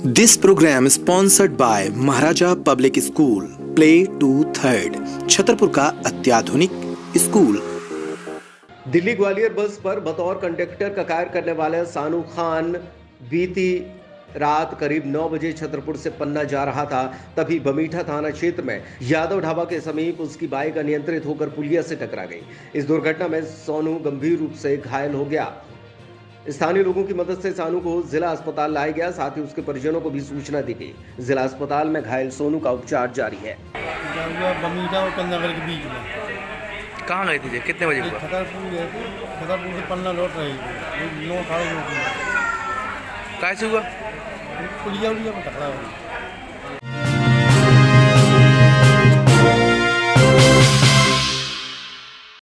Program is sponsored by Maharaja Public School, Play to Third, Chhatarpur का अत्याधुनिक school Delhi Gwalior बस पर बतौर कंडक्टर का कार्य करने वाले सानू खान बीती रात करीब 9 बजे छतरपुर से पन्ना जा रहा था तभी बमीठा थाना क्षेत्र में यादव ढाबा के समीप उसकी बाइक अनियंत्रित होकर पुलिया से टकरा गई। इस दुर्घटना में सोनू गंभीर रूप से घायल हो गया। स्थानीय लोगों की मदद से सानू को जिला अस्पताल लाया गया साथ ही उसके परिजनों को भी सूचना दी गई। जिला अस्पताल में घायल सोनू का उपचार जारी है। हुआ बमीठा और कंदागर के बीच में। कहाँ गए थे कितने बजे से पन्ना लौट रही थी। नौ साढ़े नौ कैसे हुआ? पुलिया उलिया में टकरा हुआ